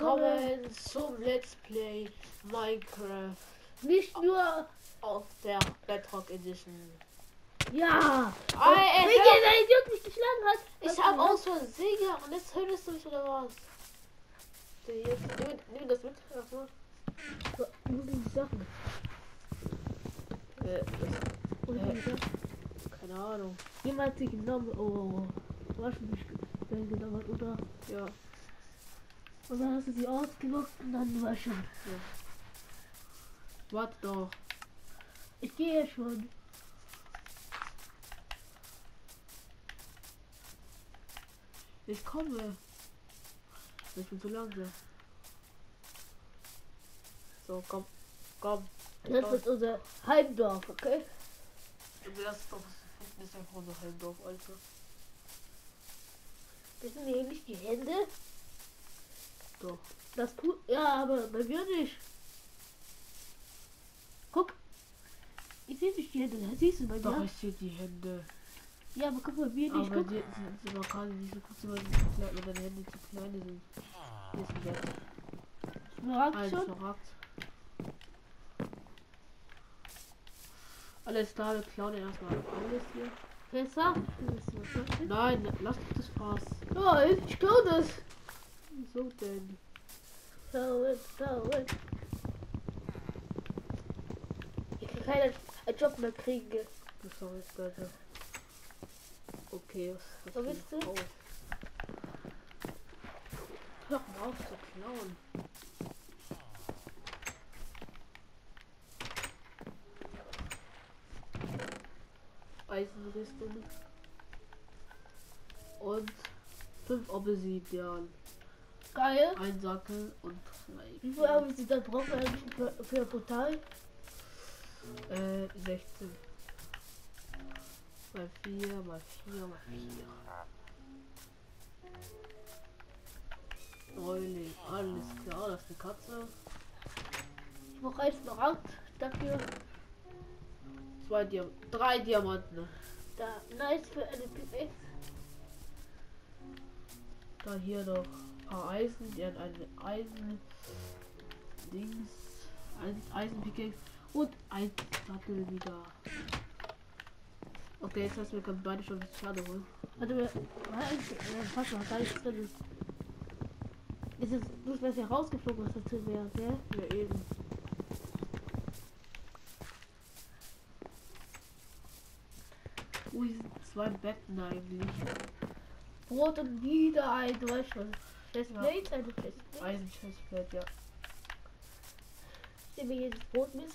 Willkommen zum Let's Play Minecraft Nicht nur. auf der Bedrock Edition. Ja! Ah, ey, Wenn Idiot mich geschlagen hat. Ich was habe du aus Versehen und jetzt hörst du mich oder was? Jetzt, nimm, das mit. Wo sind die Sachen? Äh, das, keine Ahnung. Jemand hat sie genommen. Oh, war schon nicht ge- genommen hat, oder? Ja. Und dann hast du sie ausgelockt und dann war schon. Warte doch. Ich gehe schon. Ich komme. Ich bin zu langsam. So, komm. Komm. Das ist unser Heimdorf, okay? Das ist doch das ist einfach unser Heimdorf, Alter. Das sind hier nicht die Hände. Doch. Das tut. Ja, aber bei mir nicht. Guck. Ich sehe nicht die Hände. Siehst du bei Doch, mir? ich sehe die Hände. Ja, aber guck bei mir nicht. Aber Guck. die sind, auch gerade nicht so gut, weil klein, weil deine Hände zu klein sind. Hier ist ein Bett. Ein schon. Alles klar, wir klauen erstmal alles hier. Besser. Nein, lass doch das Fass. Ja, ich glaube das. Wieso denn? Schau it. Ich kann keinen einen Job mehr kriegen. Das ist jetzt Leute. Okay, was, was Wo will bist ich du? auf? Hör mal auf zu klauen. Eisenrüstung. Und fünf Obsidian. Geil. Ein Sackel und zwei. Wie viel haben sie da drauf eigentlich für, für Portal? Äh, 16. Mal 4, mal 4, mal 4. Neuling, alles klar, das ist eine Katze. Ich brauche einen Smaragd dafür. Zwei Diam drei Diamanten. Da, nice für eine Pickaxe. Da hier noch paar Eisen, die hat eine Eisen Dings, ein Eisenpickaxe und ein Sattel wieder. Okay, jetzt hast du mir beide schon das Schade holen. Warte äh, fast noch gar nichts drin. Ist es bloß was hier rausgeflogen, was dazu wäre, gell? Ja, eben. Sind zwei Betten eigentlich. Brot und wieder ein, weißt schon. Chestplate, eine Chestplate. Eisenchestplate, ja. Ich nehme jedes Brot mit.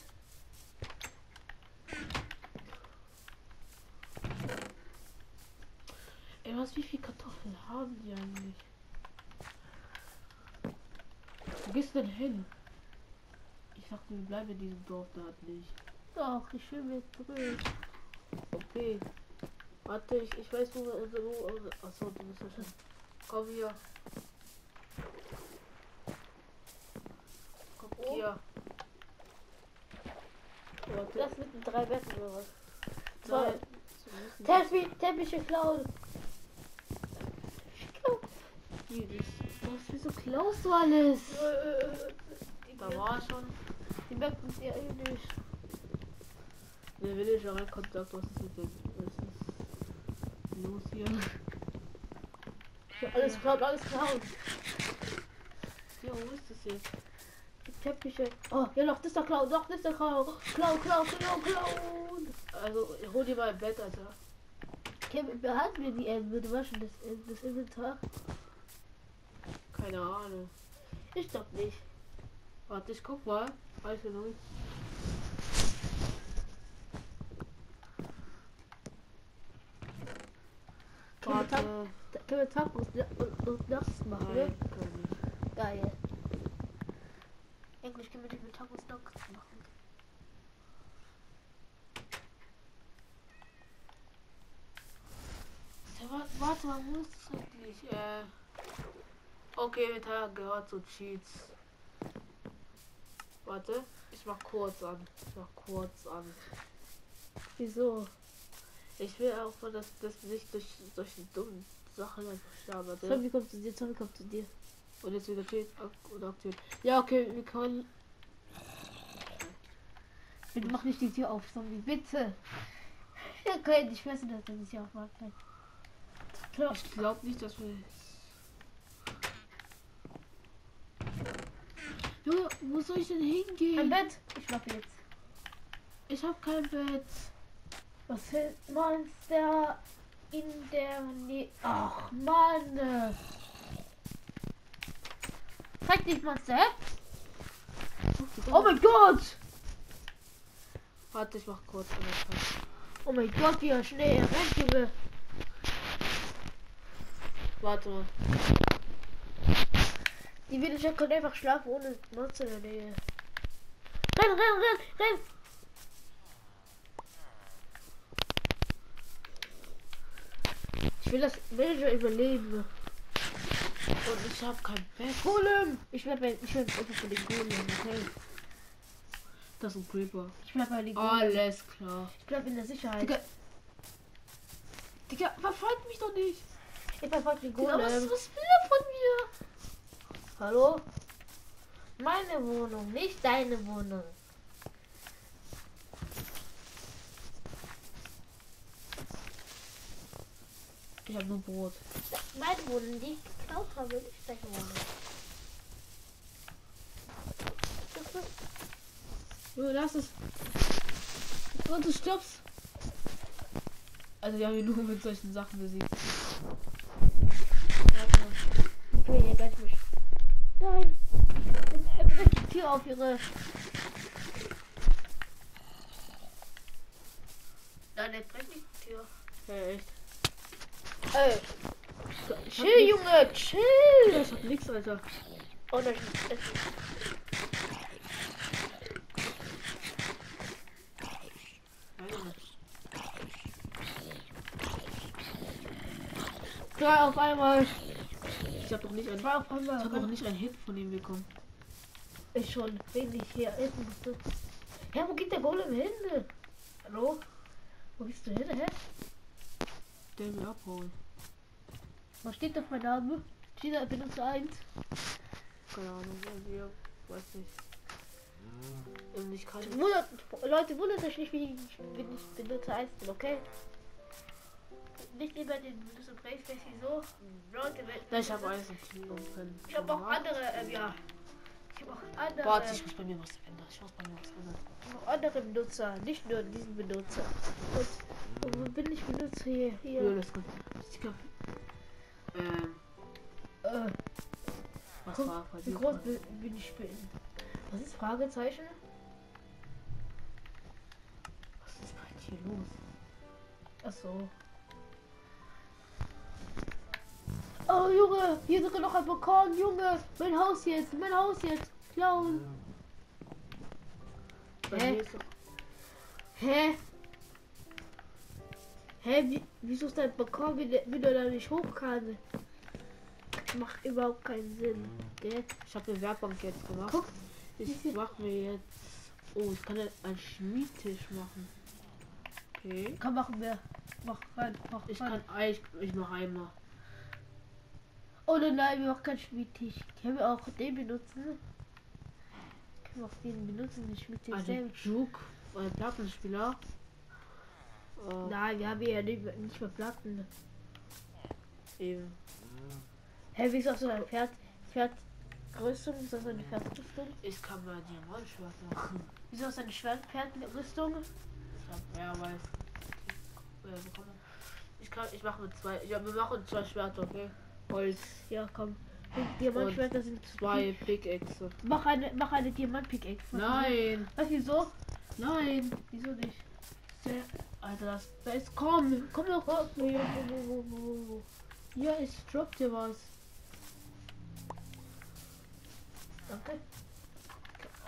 Ey, was, wie viel Kartoffeln haben die eigentlich? Wo gehst du denn hin? Ich dachte, wir bleiben in diesem Dorf da nicht. Doch, ich will mit Brot. Okay. Warte, ich, ich weiß, wo wir unsere achso, du bist ja schon. Komm hier. Oh. hier. Warte. Das mit den drei Betten oder was? Nein. Teppich, Teppiche klauen. Wieso klaust du alles? Die, Da war schon. die Betten sind ja eh nicht. Der Villager reinkommt, sagt, was ist mit dem. Was ist los hier? Ja, alles klaut, alles klaut. Ja, wo ist das jetzt? Teppiche. Oh, ja, doch, das ist der Clown, doch, das ist der Clown. Clown, Clown, Clown, Clown. Also, hol dir mal ein Bett, Alter. Kevin, behalten wir die Enden, du weißt schon, das, das Inventar. Keine Ahnung. Ich doch nicht. Warte, ich guck mal. Weiß ich noch nicht. Können wir, Tag, Warte. können wir Tag und, und, und nachts machen, ne? Nein, nicht. Geil. Eigentlich können wir nicht mit Tag und nachts machen. Wa- Warte wo ist das eigentlich? Äh. Okay, mit Tag gehört zu Cheats. Warte, ich mach kurz an. Ich mach kurz an. Wieso? Ich will auch mal, dass das nicht durch solche dummen Sachen einfach sterben. Warte. Zombie kommt zu dir, Zombie kommt zu dir. Und jetzt wieder steht ak- oder aktiviert. Ja, okay, wir können. Bitte mach nicht die Tür auf, Zombie, bitte. Okay, ich weiß nicht, dass er sich aufmacht. Ich glaube nicht, dass wir. Junge, wo soll ich denn Ein hingehen? Bett. Ich schlafe jetzt. Ich habe kein Bett. Was ist Monster in der Nähe? Ach, Mann. Zeig dich, Monster. Oh mein Gott. Warte, ich mach kurz. Oh mein Gott, wie er schnell rennt, Junge. Warte mal. Die Villager können einfach schlafen ohne Monster in der Nähe. Renn, renn, renn, renn. Ich will das Villager überleben. Und ich habe kein Bett. Golem! Ich bleib bei, ich bleib einfach bei den Golem, okay? Das ist ein Creeper. Ich bleib bei den Golem. Alles klar. Ich bleib in der Sicherheit. Digga. Digga, verfolgt mich doch nicht. Ich verfolge den Digga, was, Golem. was will er von mir? Hallo? Meine Wohnung, nicht deine Wohnung. Ich habe nur Brot. Meine Wohnung, die ich geklaut habe, nicht Wohnung. Das ist- Junge, lass es. Und du stirbst. Also wir haben ihn nur mit solchen Sachen besiegt. Ich will hier ganz mich. Nein! Er brennt die Tür auf ihre. Nein, er brennt nicht die Tür. Ja, echt. Ey, Ich hab chill, nix. Junge, chill! Ich hab nix, Alter. Oh nein, es Ja, Junge. Drei auf einmal. Ich hab noch nicht einen, Drei auf ich hab noch einmal. nicht einen Hit von ihm bekommen. Ich schon. Wenig hier. Essen musste. Hä, wo geht der Golem hin? Hallo? Wo bist du hin, hä? Der will abhauen. Was steht auf mein Name? Da Benutzer 1? Keine Ahnung, irgendwie, weiß nicht. Und ich kann. Wundert, Leute, wundert euch nicht, wie ich, wenn ich Benutzer 1 bin, okay? Nicht immer den Benutzer Braceface so. Leute, wenn. Nein, ich habe alles. Ich habe auch andere, ähm, ja. Ich habe auch andere, Warte, ich muss bei mir was ändern. Ich muss bei mir was ändern. auch andere Benutzer, nicht nur diesen Benutzer. Und, und wo bin ich Benutzer hier? Ja, Hier. das kann. Ich glaub, ähm, Äh, was guck, war wie groß bin, bin ich bin. Was ist Fragezeichen? Was ist bei dir los? Ach so. Oh Junge, hier sogar noch ein Balkon, Junge. Mein Haus jetzt, mein Haus jetzt. Klauen. Bei Hä? Hä? Hä, wie, wieso ist dein Balkon wieder, wieder da nicht hoch kann? Macht überhaupt keinen Sinn, gell? Ich habe eine Werkbank jetzt gemacht. Guck, Ich mache mir jetzt. Oh, ich kann jetzt einen Schmiedtisch machen. Okay. komm, machen wir. Mach rein, mach Ich rein. kann. ah, Ich, ich mache einmal. Oh nein, nein, wir machen keinen Schmiedtisch. Können wir auch den benutzen? Können wir auch den benutzen, den Schmiedtisch Also selbst? Juke, ein Plattenspieler. Äh, Nein, wir haben ja nicht, mehr- nicht mehr Platten. eben. Hä, wie ist das so ein Pferd? Pferdrüstung? Ist das eine Pferdrüstung? Ich kann mal Diamantschwert machen. Wieso ist das eine Schwertpferdrüstung? Ich hab mehrmals. Äh. Ich kann. Ich mache mit zwei. Ja, wir machen zwei Schwerter, okay? Holz. Ja, komm. Die Diamantschwerter sind Zwei Pickaxe. Mach eine, mach eine Diamant-Pickaxe. Nein! Du wieso? Nein! Wieso nicht? Der, Alter, das. Da ist. Komm! Komm doch raus! Ja, ich drop dir was. Danke.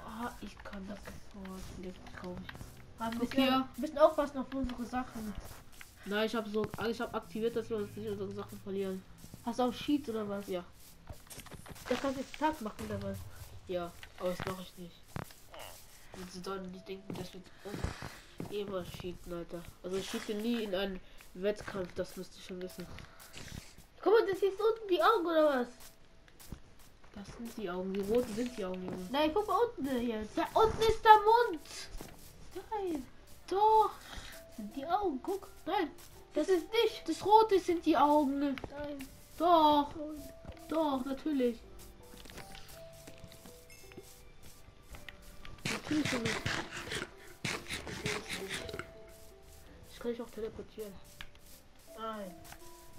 Ah, ich kann das sofort. Jetzt kauf ich. Aber hier. ein bisschen aufpassen auf unsere Sachen. Nein, ich habe so. Ich habe aktiviert, dass wir uns nicht unsere Sachen verlieren. Hast du auch Sheets oder was? Ja. Das kannst du jetzt Tag machen oder was? Ja, aber das mache ich nicht. Und sie sollen nicht denken, dass wir immer cheaten, Alter. Also ich cheate nie in einen Wettkampf, das müsst ihr schon wissen. Guck mal, das siehst unten die Augen oder was? Das sind die Augen. Die roten sind die Augen, Junge. Nein, guck mal unten jetzt. Da unten ist der Mund. Nein, Doch. sind die Augen, guck. Nein, Das ist nicht. das rote sind die Augen. Nein. Doch. Doch, natürlich. Natürlich, Ich kann dich auch teleportieren. Nein.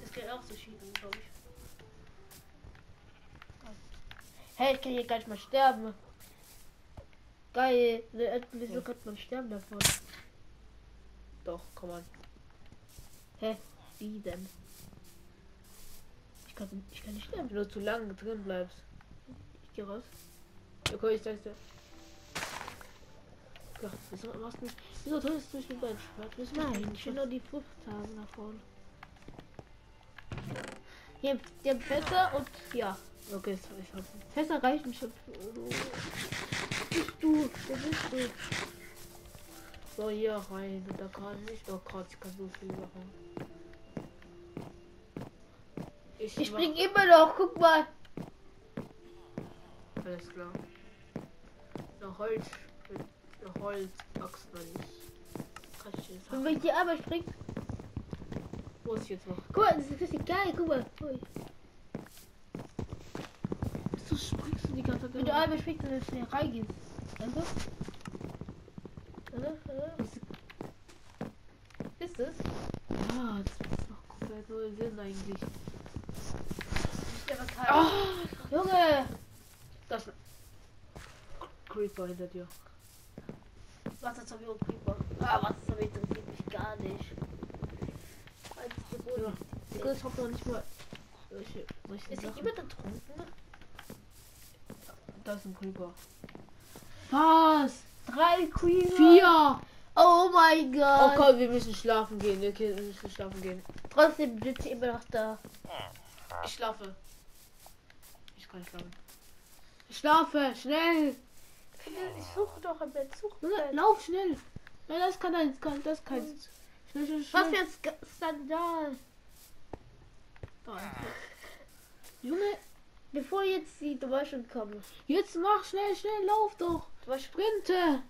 Das geht auch so schieben, glaube ich. Hey, ich kann hier gar nicht mal sterben. Geil. Wieso Ja. kann man sterben davon? Doch, komm an. Wie denn? Ich kann, ich kann nicht sterben. Wenn du zu lange drin bleibst. Ich geh raus. Okay, ich sag's dir. Gott, wieso machst du Wieso tötest du mich mit deinem Schwert? Wieso Nein, ich will nur die Frucht haben nach vorne. Hier, der Fässer und ja. Okay, jetzt hab ich hab's. Fässer reichen schon. Bist du? Wo bist du? So, hier rein. Und da kann ich. Oh Gott, ich kann so viel machen. Ich, Ich spring immer noch, guck mal. Alles klar. Eine Holz. Eine Holz. Axt, wenn ich. Kann ich jetzt Und haben. wenn ich hier einmal spring. Muss ich jetzt noch. Guck mal, das ist richtig geil, guck mal. Ui. So springst du die ganze Zeit. Wenn du einmal springst, dann schnell reingehst. Also. Also, also. Ist es? Ja, das ist doch komplett neue Sinn eigentlich. Ah, Junge! das. Creeper hinter dir. Wasserzombie und Creeper. Ah, Wasserzombie interessiert mich gar nicht. Als. Ja. Ich hab noch nicht mal. Welche, welche Ist hier jemand ertrunken? Da ist ein Creeper. Was? Drei Creeper. Vier! Oh mein Oh Gott. komm, wir müssen schlafen gehen. Okay, wir müssen schlafen gehen. Trotzdem sind sie immer noch da. Ich schlafe. Ich kann nicht schlafen. Ich schlafe, schnell! Ich suche doch ein Bett. Ein Bett. lauf schnell! Nein, das kann ein, kann, das kann. Schnell, schnell, schnell. Was für ein Skandal. Da. Junge, Bevor jetzt die Deutschen kommen. jetzt mach schnell, schnell, lauf doch! Du warst Sprinte!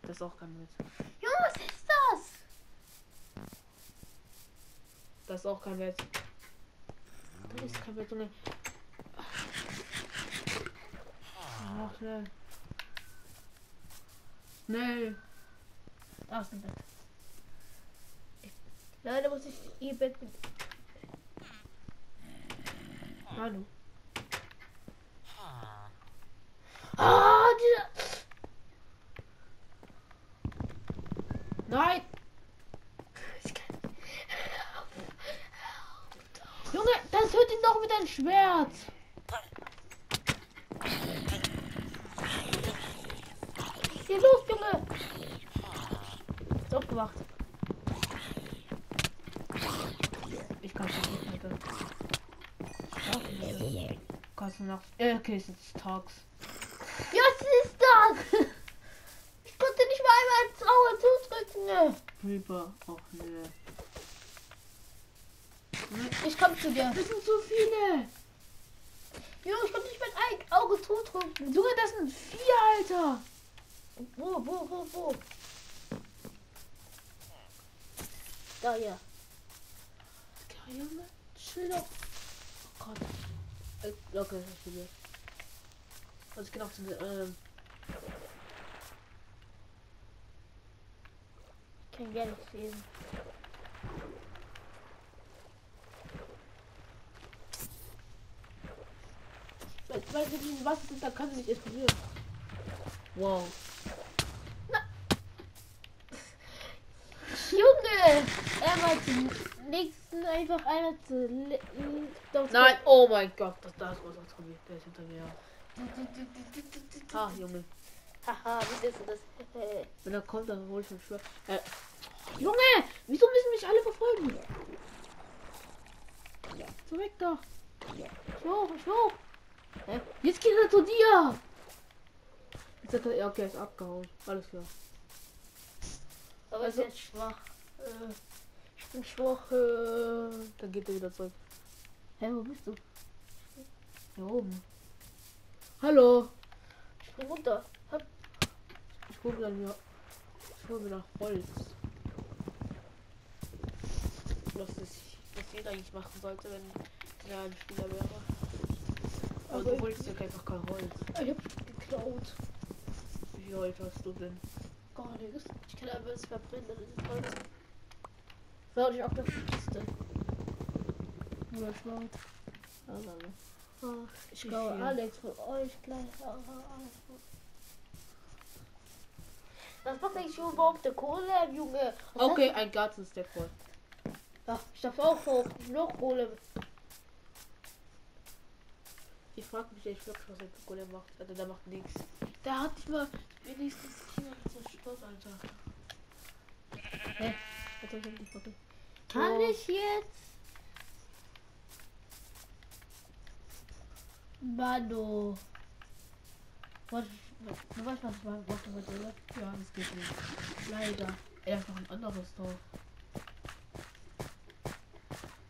Das ist auch kein Witz. Junge, was ist das? Das ist auch kein Witz. Das ist kein Witz, Junge. Mach schnell. Schnell! Da ist ein Bett. Leider muss ich ihr Bett mit. Manu. Ah, dieser. Nein! Ich kann. Junge, das hört ihn doch mit deinem Schwert! Hier los, Junge! Ist aufgewacht. Ich kann schon nicht mehr. Schlafen. Kannst du nachts. Äh, okay, es ist tags. Ja, was ist das? Ich konnte nicht mal einmal ins Auge zudrücken. Creeper. Och ne. Ich komm zu dir. Das sind so viele! Junge, ich konnte nicht mein Ei- Auge zudrücken. Junge, das sind vier, Alter! Wo, wo, wo, wo? Da, ja. Junge, chill doch. Oh Gott. Äh, okay, ich bin. Also genau zu ähm, Ich kann gerne sehen. weil, weil die im Wasser sind, dann kann sie nicht explodieren. Wow. Junge! Er war zum nächsten einfach einer zu. Nein, oh mein Gott, das, das ist was ausprobiert. Der ist hinter mir. Ah, Junge. Haha, wie ist das? Äh, Wenn er kommt, dann hol ich mein Schwert. Äh, Junge, wieso müssen mich alle verfolgen? So weg da. Ich hoch, ich hoch. Hä? Jetzt geht er zu dir. Jetzt hat er, ja, okay, ist abgehauen. Alles klar. Aber Also- ist jetzt schwach. Äh, ich bin schwach. Äh. Dann geht er wieder zurück. Hä, wo bist du? Hier oben. Hallo. Spring runter. Hopp. Ich hole dann mir. Ich hole mir nach Holz. Was, ist, was jeder eigentlich machen sollte, wenn er ein Spieler wäre. Aber Aber du ich- holst dir einfach kein Holz. Ich hab geklaut. Wie viel Holz hast du denn? Gar nichts. Ich kann aber es verbrennen, dann ist Holz. Warte ich auf der Kiste. Oder Schwarz? Also, Ich glaube? Alex von euch gleich. Was macht eigentlich überhaupt der Kohle, Junge? Was Okay, ein ganzes Stack voll. Ja, ich darf auch hoch. Noch Kohle. Ich frage mich echt wirklich, was der Golem macht. Also der macht nichts. Der hat nicht mal wenigstens hier zerstört, Alter. Hä? Kann ich jetzt? Mano. Was, du weißt, was ich machen wollte, oder? Ja, das geht nicht. Leider. Er hat noch ein anderes Dorf.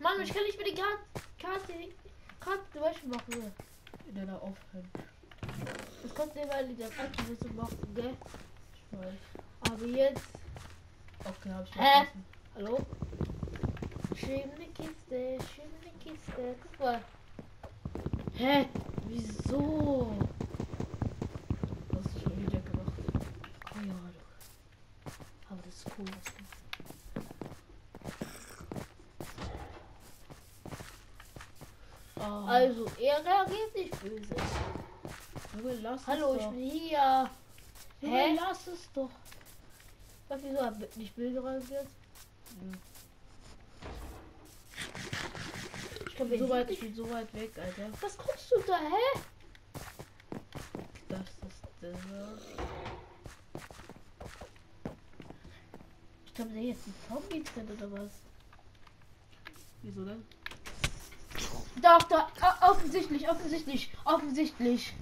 Mann, ich kann nicht mit der Karte, Karte, Karte zum Beispiel machen. In einer aufhören. Das konnte immer in der Karte so machen, gell? Ich weiß. Aber jetzt, Okay, hab ich vergessen. hallo? Schöne Kiste, schöne Kiste. Guck mal. Hä? Wieso? Was hast du schon wieder gemacht? Keine Ahnung. Aber das ist cool. du- Oh, Also, er reagiert nicht böse. Junge, Hallo, ich doch. bin hier. Junge, Hä? lass es doch. Wieso er nicht böse reagiert? Ich So weit, ich bin so weit weg, Alter. Was guckst du da, hä? Das ist der. Ich glaube, der jetzt ein Zombie drin oder was? Wieso denn? Doch, da, ah, offensichtlich, offensichtlich, offensichtlich.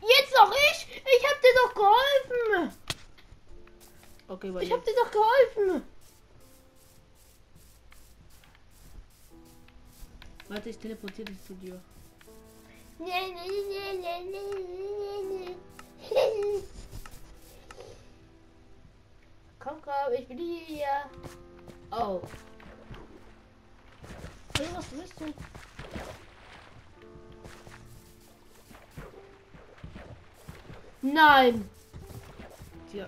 Jetzt noch ich? Ich hab dir doch geholfen. Okay, Ich hab dir doch geholfen. Warte, ich teleportiere dich zu dir. Komm, komm, ich bin hier. Oh. Was willst du? Nein. Tja.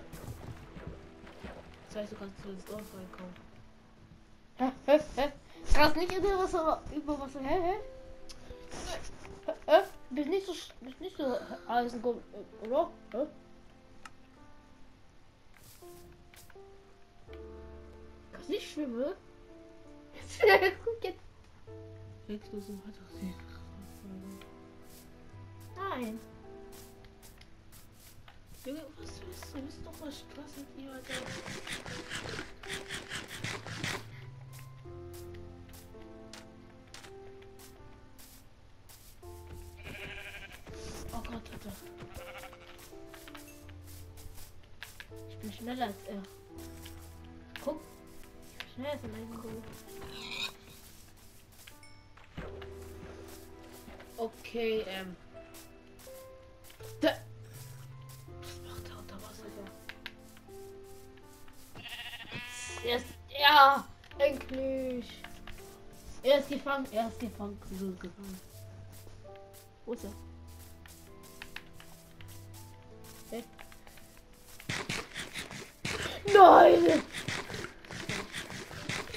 Das heißt, du kannst ins Dorf reinkommen. Krass, nicht über Wasser, über Wasser, hä, hä? Hä, hä? Bist nicht so, bist nicht so Eisen, oder? Hä? Kannst nicht schwimmen? Guck jetzt. Nein. Junge, was willst du? Du bist doch mal Spaß mit ihm, Alter. Ich bin schneller als er. Guck. Ich bin schneller als ein Eisengold. Okay, ähm. Da. Was macht der unter Wasser da? Er ist, ja, endlich. Er ist gefangen, er ist gefangen. Ist gefangen? Wo ist er? Hä? Nein!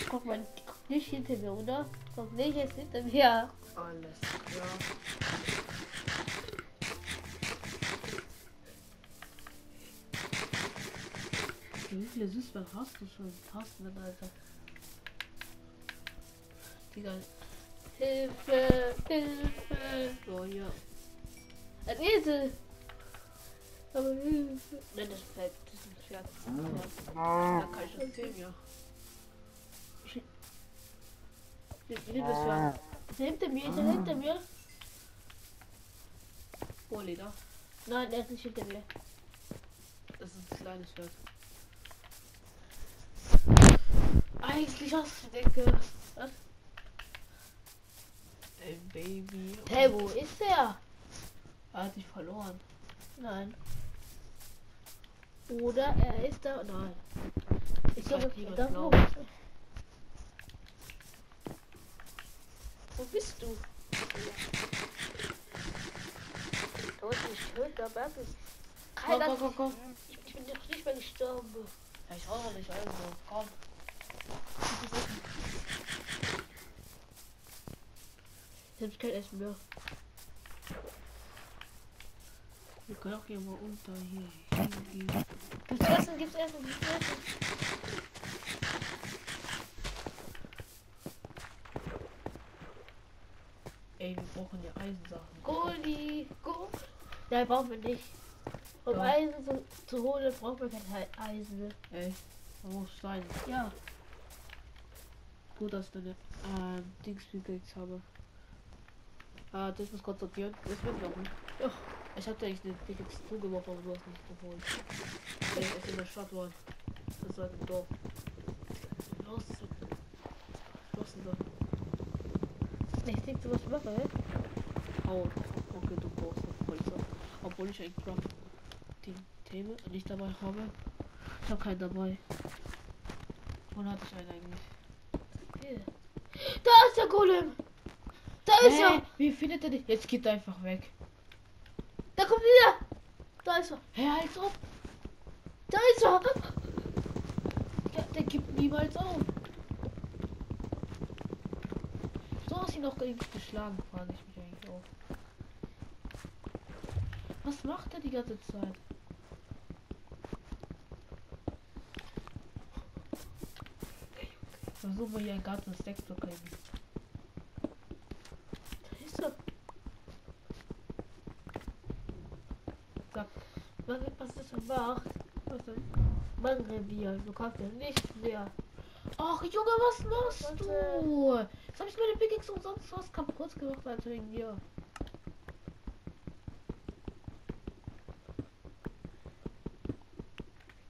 Guck mal, guck nicht hinter mir, oder? Guck nicht jetzt hinter mir. Alles klar. Wie viele Süßbeeren hast du schon? Tausende, Alter. Digga. Hilfe, Hilfe. So, hier. Ein Esel. Aber. Nein, das ist halt, das ist ein Pferd. Da kann ich schon sehen, ja. Liebes Pferd. Ist er hinter mir? Ist er hinter mir? Oh, Leder. Nein, er ist nicht hinter mir. Das ist ein kleines Pferd. Eigentlich hast du denke. Was? Ey, Baby. Hey, wo ist er? Er hat dich verloren. Nein. Oder er ist da. Nein. Ich glaube, da wo. Wo bist du? Da unten ist schön, da Berg ist. Komm, komm, komm, komm. Ich, ich bin noch nicht mehr gestorben. Ja, ich auch noch nicht, also. Komm. Ich hab kein Essen mehr. Wir können auch hier mal unter hier hingehen. Gibt's Essen, gibt's Essen, gibt's Essen. Ey, wir brauchen ja Eisensachen. Goldie, Gold. Nein, brauchen wir nicht. Um Doch. Eisen zu, zu holen, braucht man kein Eisen. Ey, muss sein. Ja. Gut, dass ich deine ähm, Dings habe. Ah, das muss kurz sortieren. Das wird noch nicht. Ja. Ich hab dir eigentlich eine Pickaxe zugeworfen, aber du hast nicht geholt. Ey, ist in der Stadt waren. Das ist halt ein Dorf. Los. Was ist denn da? Ich denke, was machen, hä? Oh, okay, du brauchst noch Holz. Obwohl ich ein Craft die Themen nicht dabei habe. Ich habe keinen dabei. Wann hatte ich einen eigentlich? Da ist der Golem! Da ist Hä? er! Wie findet er dich? Jetzt geht er einfach weg. Da kommt wieder! Da ist er! Hä, als ob. Da ist er! Ja, der gibt niemals auf. So hast du ihn ge- geschlagen, frage ich mich eigentlich auch. Was macht er die ganze Zeit? Versuchen wir hier ein ganzes Deck zu kriegen. Da ist er! Sag, Was, was ist das für Bach? was denn? Mein Revier, du kannst ja nicht mehr. Ach Junge, was machst Warte. du? Jetzt habe ich meine Pickaxe umsonst was kaputt gemacht, also wegen dir.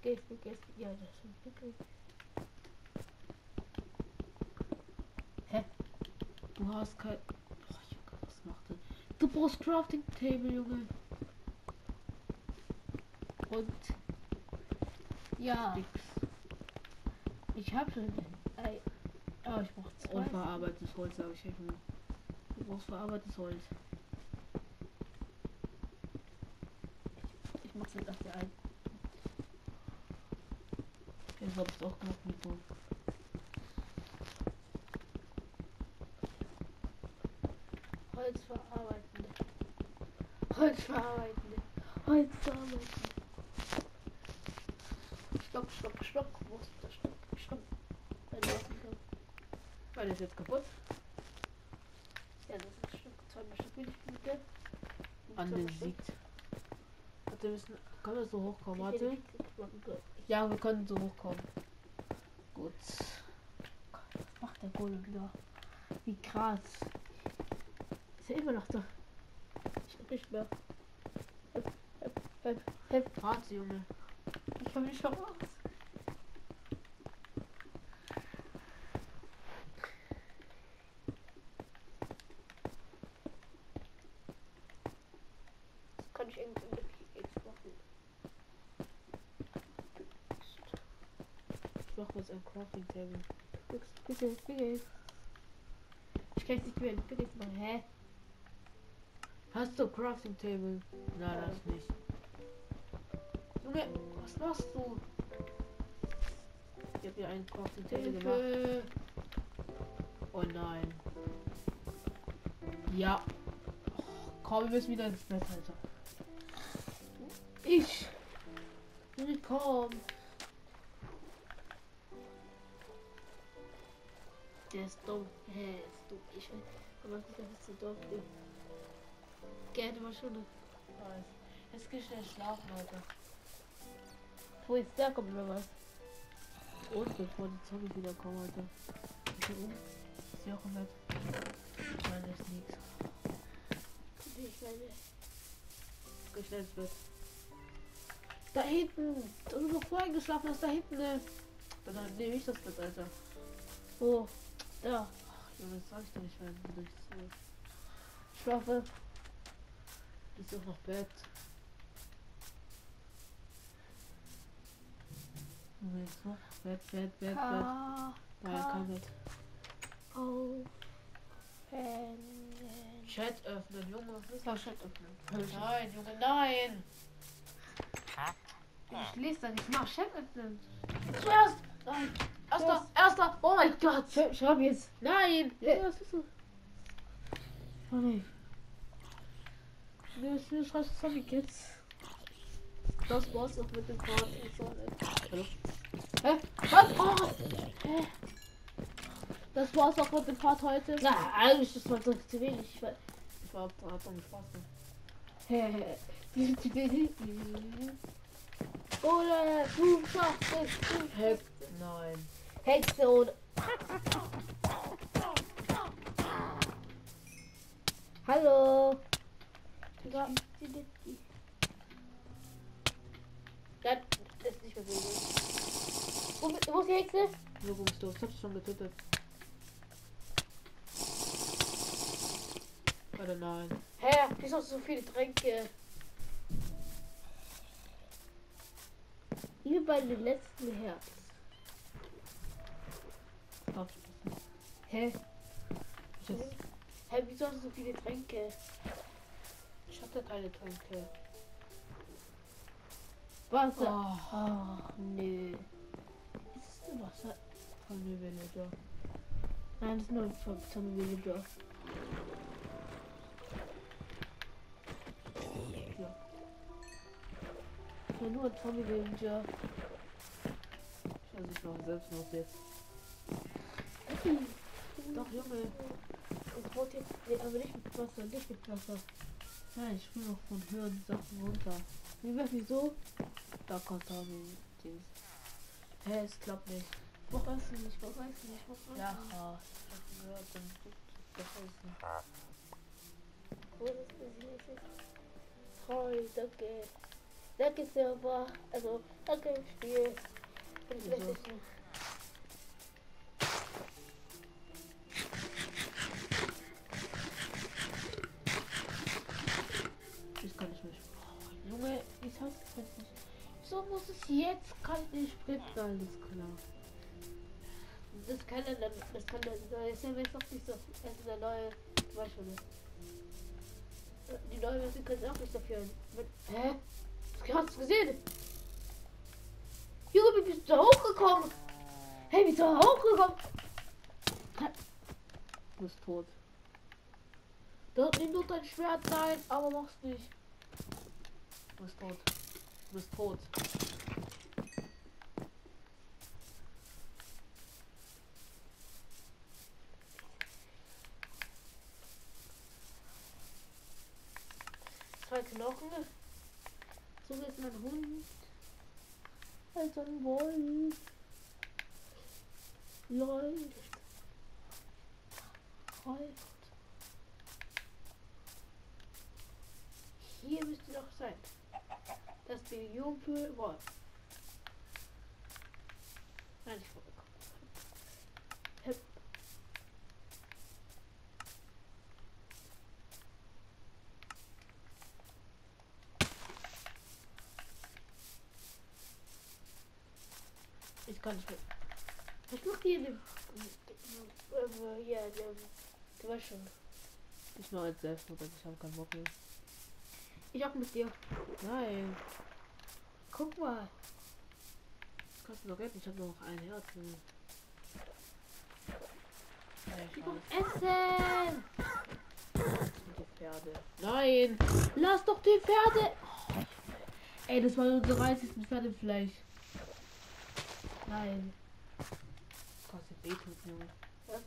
Geh, geh, geh. Ja, das ist ein Pickel. Du hast kein. Oh, Junge, was macht er? Du brauchst Crafting Table, Junge. Und Ja, ich hab schon. Ey. Oh, ich brauch zwei. Und verarbeitetes Holz, sage ich einfach. Du brauchst verarbeitetes Holz. Ich mach's jetzt auf der ein. Ich hab's auch gemacht mit so. Holz verarbeitende. Holz verarbeitende. Holz verarbeitende. Stopp, stopp. Wo ist der Stopp? Stopp. Weil das jetzt kaputt. Ja, das ist Stopp. Zweimal Stopp will ich mit der. An den Siegt. Warte, wir müssen. Können wir so hochkommen? Warte. Ja, wir können so hochkommen. Gut. Was macht der Golem wieder? Wie krass. Ist er immer noch da? Ich hab nicht mehr. Hep, hep, hep. Warte, Junge. Ich komm nicht raus. Das kann ich irgendwie mit Pickaxe machen. Ich Crafting Table. Pickaxe, Pickaxe, Pickaxe. Ich kann nicht mehr ein Pickaxe machen. Hä? Hast du Crafting Table? Nein, das nicht. Junge, was machst du? Ich hab hier einen Crafting Table gemacht. Hilfe. Oh nein. Ja. Oh, komm, wir müssen wieder ins Bett, Alter. Ich. Junge, komm. Der ist dumm. Hä, ist dumm. Ich will. Aber gut, das ist so dumm. Gerne mal schon. Nice. Jetzt geh schnell schlafen, Alter. Wo ist der? Kommt mir was. Und bevor die Zombies wieder kommen, Alter. Ich hier oben. Ist hier auch im Bett. Nein, das ist nichts. Ich meine. Geh schnell ins Bett. Da hinten. Da du noch vorhin geschlafen hast, da hinten. Ne? Dann nehme ich das Bett, Alter. Wo? Da. Ach, Junge, das sag ich doch nicht, nichts tust. schlafe. Das ist auch noch Bett. Moment, noch. Bett, Bett, Bett, Bett. Ka Nein, kein Bett. aufhängen. Chat öffnen, Junge. was ist Ja, das? Chat öffnen. Nein, Junge, nein. Ich lese dann, ich mach Chat öffnen. Zuerst! Nein. Erster, erster. Oh mein Gott. Sch schreib jetzt. Nein. Ja. Was ist das? Oh nee. Nee, ich schreibe Zombie Kids. Das war's auch mit dem Part. Ich nicht. Hallo? Hä? Was? Oh! Hä? Das war's auch mit dem Part heute. Na, eigentlich ist das mal zu wenig. weil- Ich war hab doch Spaß gemacht. Hä? Oder du schaffst es. du. Nein. Hexe oder. Hallo. Ja, ist nicht mehr so gut. Wo, wo ist die Hexe? Nur bist du. Ich hab's schon getötet. Warte, nein. Hä? Wieso hast du so viele Tränke? Hier bei dem letzten Herz. Hab Hä? ich jetzt. Hä, wieso hast du so viele Tränke? Ich hatte keine Tränke. Wasser. Oh, Oh, nö. Ist das denn Wasser? keine Villager. Nein, das ist nur ein Zombie Villager. Ja. Ja, nur ein Zombie Villager. Ich weiß nicht noch selbst noch jetzt. Doch, Junge. Ich wollte jetzt. Nee, aber nicht mit Wasser, nicht mit Wasser. Nein, ich will noch von höheren Sachen runter. Wie war wieso? Da kommt da die Dings. Hä, es klappt nicht. Ich weiß nicht, ich weiß nicht, ich weiß Ja, nicht. ich hab gehört, dann tut das heißen. Wo ist das Toll, danke. Danke, Server. Also, danke, Spiel. Für die Wieso? Jetzt kalt nicht sprinten? alles klar. Das kann dann, das kann neue Server ist doch nicht so. Das ist der neue, schon. ne? Die neue Version kann auch nicht dafür. Mit, hä? Das hast du gesehen? Junge, wie bist du hochgekommen? Hey, wie bist du hochgekommen? Du bist tot. Dort nimm nur dein Schwert, nein, aber mach's nicht. Du bist tot. Du bist tot. Knochen. So ist mein Hund. Als ein Wolf. Läuft. Läuft. Hier müsste doch sein. Das Billion für Wolf. Nein, ich wollte. Hep. Ich kann nicht mehr. Was macht ihr denn? Ja, du weißt schon. Ich mache jetzt selbst nur, ich habe keinen Bock mehr. Ich auch mit dir. Nein. Guck mal. Das kannst du noch retten. Ich habe noch ein Herz. Ich Ich muss essen. Die Pferde. Nein! Lass doch die Pferde. Ey, das war unser 30. Pferdefleisch. Nein. Kostet wehtut, Junge. Was?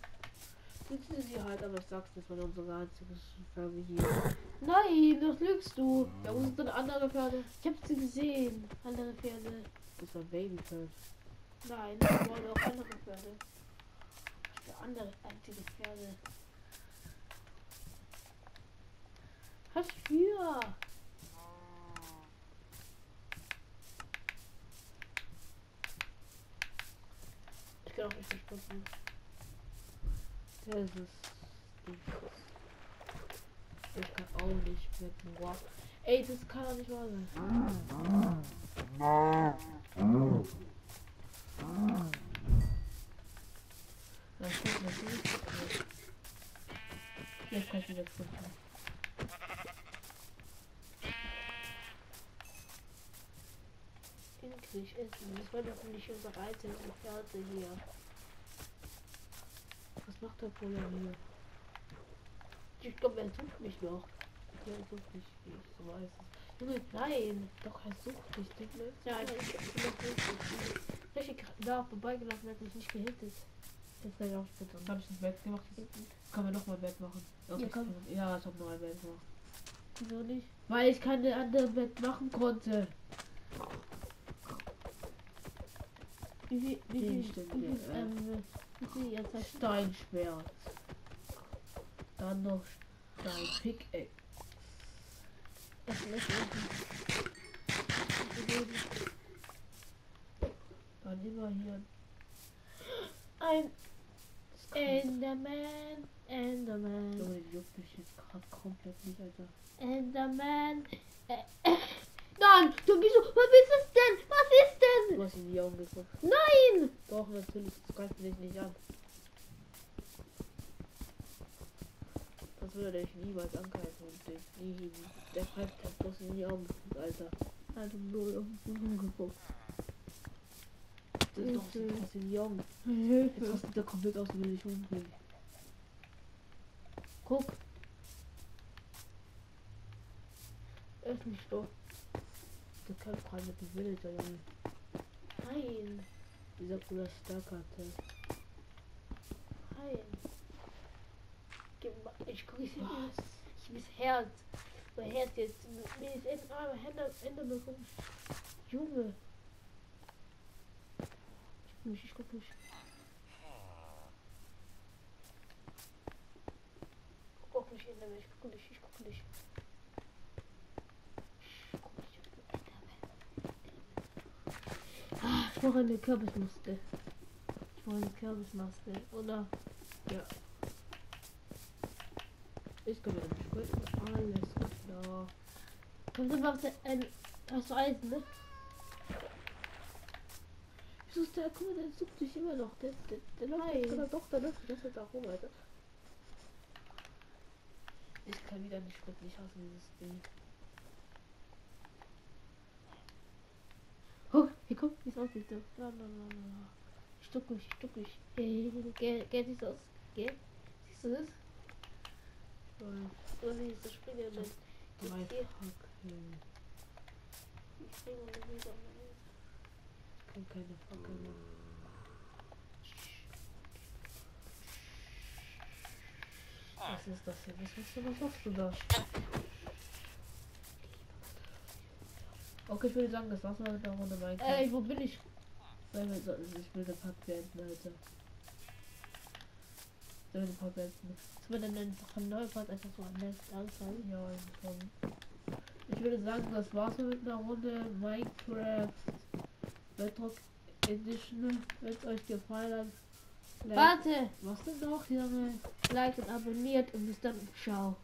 Sitzen sie halt, aber ich sag's, das war unsere einzige Folge hier. Nein, das lügst du. Ja, wo sind denn andere Pferde? Ich hab sie gesehen. Andere Pferde. Das war ein Babypferd. Nein, das waren auch andere Pferde. Für andere einzige Pferde. Was für? Kann auch nicht versprechen. Das ist. Ich kann auch nicht wetten. Wow. Ey, das kann doch nicht wahr sein. Na, guck mal, das Jetzt kann ich wieder finden. Endlich essen. Das war doch nicht unser Reise und Pferde hier. Was macht der Polo hier? Ich glaube, er sucht mich noch. Der sucht nicht, ich weiß es. Junge, nein. Doch, er sucht dich, Digga. Ja, ich ich bin richtig. Da vorbeigelaufen, hat mich nicht gehittet. Jetzt sei auch bitte. Habe ich das Bett gemacht? Können wir noch mal Bett machen? Ja, ich komm. kann- ja, ich habe noch ein Bett gemacht. Wieso nicht? Weil ich keine andere Bett machen konnte. Wie viel, wie viel, wie viel, äh. ähm, wie viel jetzt hast du? Steinschwert. Dann noch Stein Pickaxe. Dann immer hier. Ein Enderman, Enderman, Junge, juckt mich jetzt gerade komplett nicht, Alter. Enderman. Äh, äh. Nein, du wieso? Was ist es denn? Was ist Du denn? hast in die Augen geguckt. Nein! Doch, natürlich, das greift dich nicht an. Das würde dich niemals angreifen und dich. Der greift halt bloß in die Augen geguckt, Alter. Also nur auf den Boden geguckt. Das ist doch so krass in die Augen. Jetzt rastet der komplett aus will dich umbringen. Guck. Öffne mich doch. Der kämpft gerade mit dem Villager, Junge. Nein. Dieser cooler Starkarte. Nein. Ich es hin. Ich bin Herz. Mein Herz jetzt. Mir ist ein arme Hände, Ende bekommen. Junge. Ich guck nicht, ich guck nicht. Ich guck nicht. Ich guck nicht, ich guck nicht. Ich guck nicht, ich guck nicht. Ah, ich brauche eine Kürbismaske. Ich brauche eine Kürbismaske. Oder? Ja. Ich das nicht gucken. Alles klar. Kannst du mal ein. Hast du Eisen, ne? Wieso ist der, guck mal, der sucht sich immer noch. Der, der, der läuft Nein. jetzt doch, der läuft die ganze Zeit da rum, Alter. Ich kann wieder nicht sprechen, ich hasse dieses Ding. Oh, hier kommt, wie es aussieht. so. La, la, la, la. Ich duck mich, ich duck mich. Geh, geh, geh, siehst du aus? Geh. Siehst du das? Siehst du springen mit? drei Jetzt hier. Fackeln. Ich springe und wieder. Ich kann keine Fackeln machen. Was ist das hier? Was, was, was machst du da? Okay, ich würde sagen, das war's mal mit der Runde Minecraft. Ey, wo bin ich? Weil wir sollten ich will den Part beenden, Alter. Soll den Part beenden? Das wird dann einfach ein neuer Part einfach so am Netz anzeigen. Ja, schon. Ich würde sagen, das war's mit einer Runde Minecraft Bedrock Edition. Wenn es euch gefallen hat. like- Warte! Was denn noch, Junge? Like und abonniert und bis dann. Ciao.